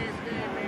is good.